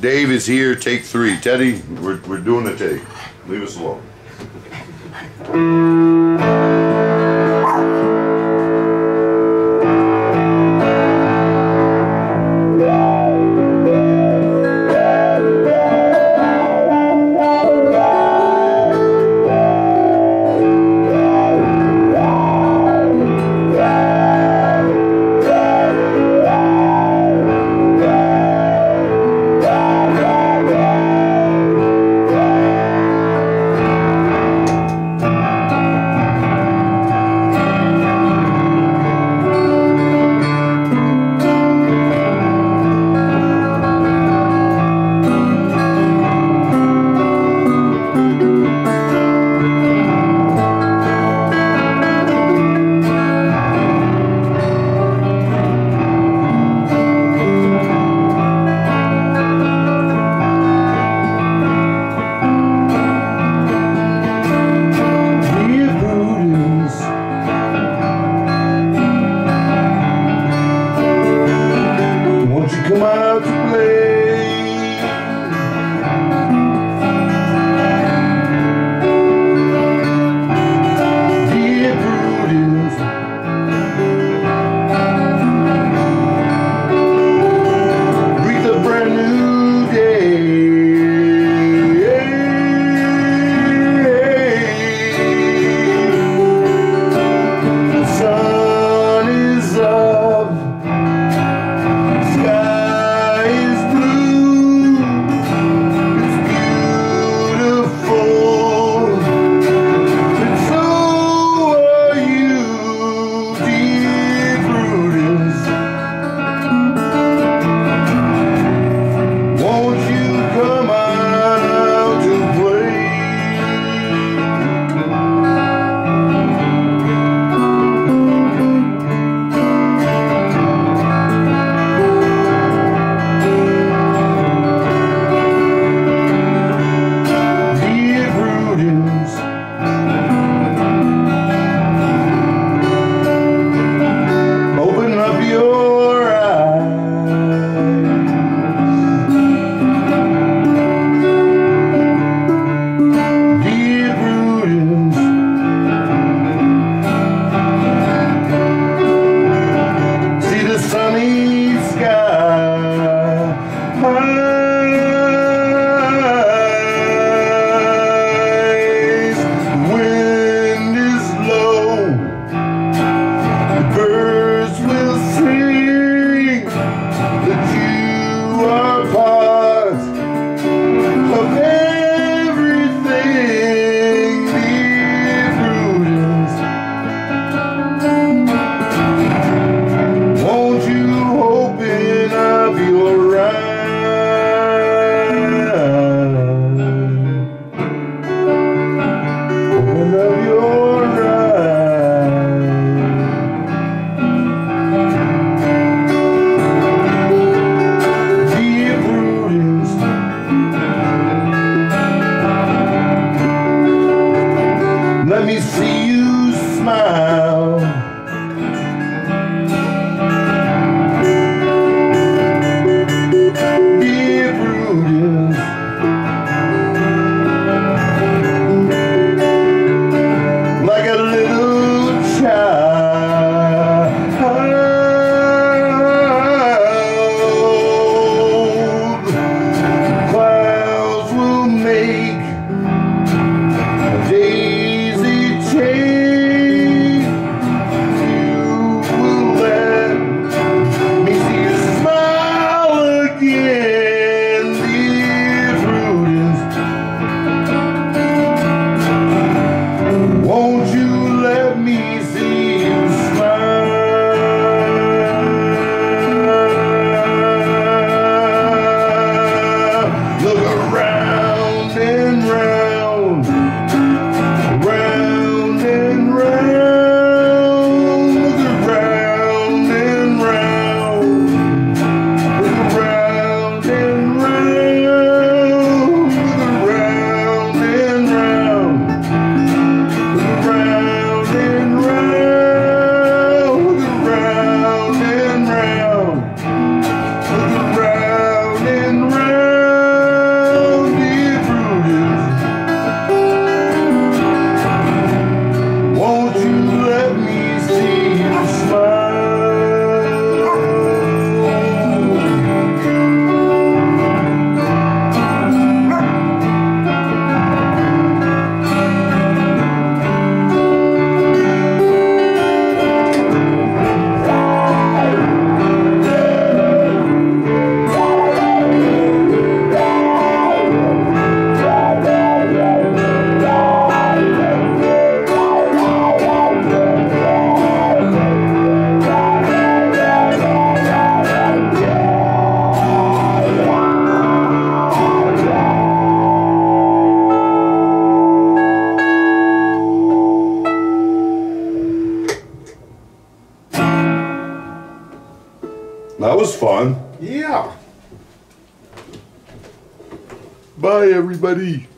Dave is here, take three. Teddy, we're, we're doing a take. Leave us alone. smile. That was fun. Yeah. Bye, everybody.